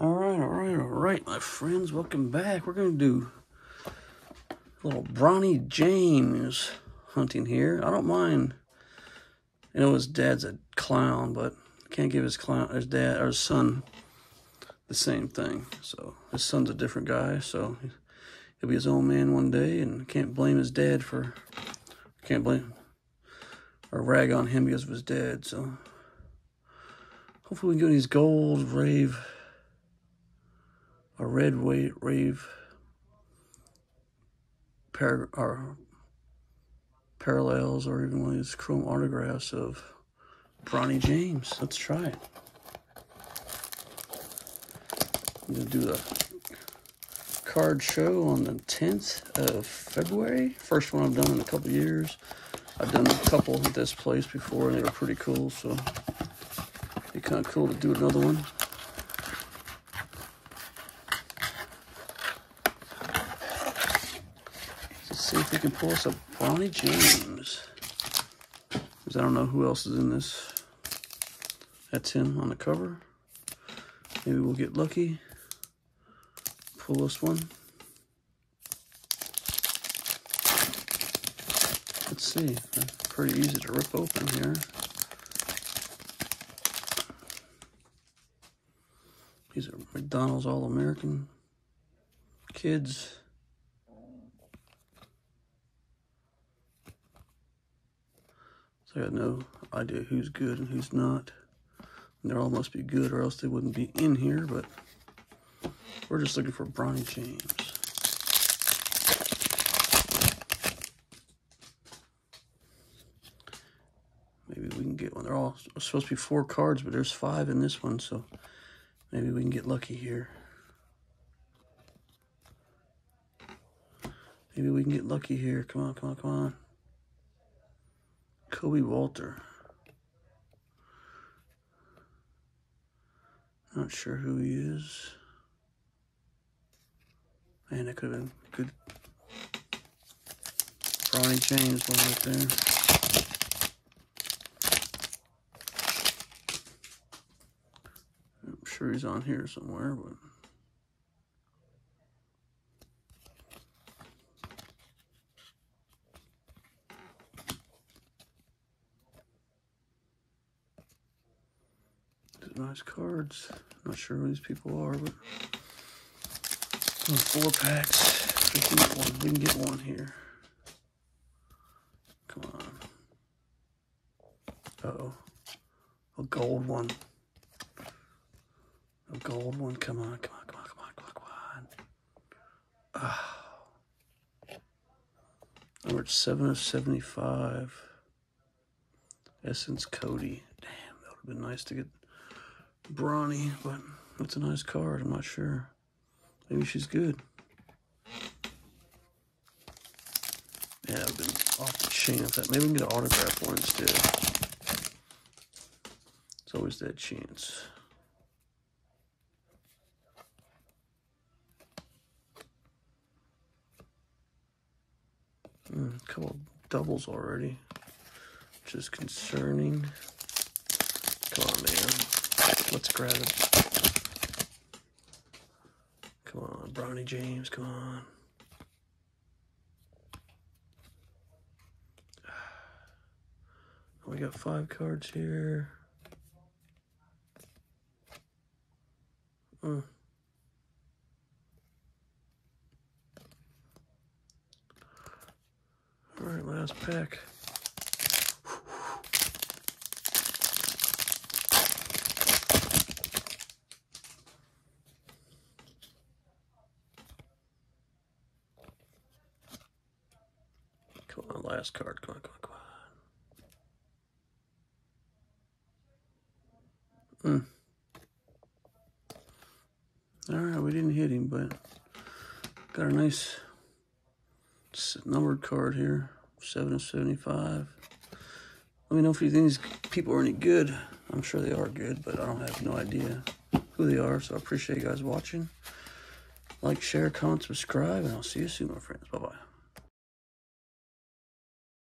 All right, all right, all right, my friends, welcome back. We're going to do a little Bronny James hunting here. I don't mind. You know his dad's a clown, but can't give his clown his dad or his son the same thing. So his son's a different guy, so he'll be his own man one day, and can't blame his dad for can't blame or rag on him because of his dad. So hopefully we can get these gold wave a red wave, par or parallels or even one of these chrome autographs of Bronny James. Let's try it. I'm going to do the card show on the 10th of February. First one I've done in a couple years. I've done a couple at this place before and they were pretty cool, so it'd be kind of cool to do another one. See if we can pull us a Bronny James. Because I don't know who else is in this. That's him on the cover. Maybe we'll get lucky. Pull this one. Let's see. Pretty easy to rip open here. These are McDonald's All-American kids. So I got no idea who's good and who's not. And they all must be good or else they wouldn't be in here, but we're just looking for Bronny James. Maybe we can get one. They're all supposed to be four cards, but there's five in this one, so maybe we can get lucky here. Maybe we can get lucky here. Come on, come on, come on. Kobe Walter. Not sure who he is. Man, that could have been good. Bronny James one right there. I'm sure he's on here somewhere, but. Nice cards. Not sure who these people are, but four packs. We can get one. We can get one here. Come on. Uh oh. A gold one. A gold one. Come on, come on, come on, come on, come on, come on. Oh. Number seven of seventy-five. Essence Cody. Damn, that would have been nice to get Bronny, but that's a nice card. I'm not sure. Maybe she's good. Yeah, I've been off the that. Maybe we can get an autograph one instead. It's always that chance. Mm, a couple doubles already, which is concerning. Let's grab it. Come on, Bronny James, come on. We got five cards here. Mm. All right, last pack. Come on, last card. Come on, come on, come on. Mm. All right, we didn't hit him, but got a nice numbered card here. 7 of 75. Let me know if you think these people are any good. I'm sure they are good, but I don't have no idea who they are, so I appreciate you guys watching. Like, share, comment, subscribe, and I'll see you soon, my friends. Bye-bye.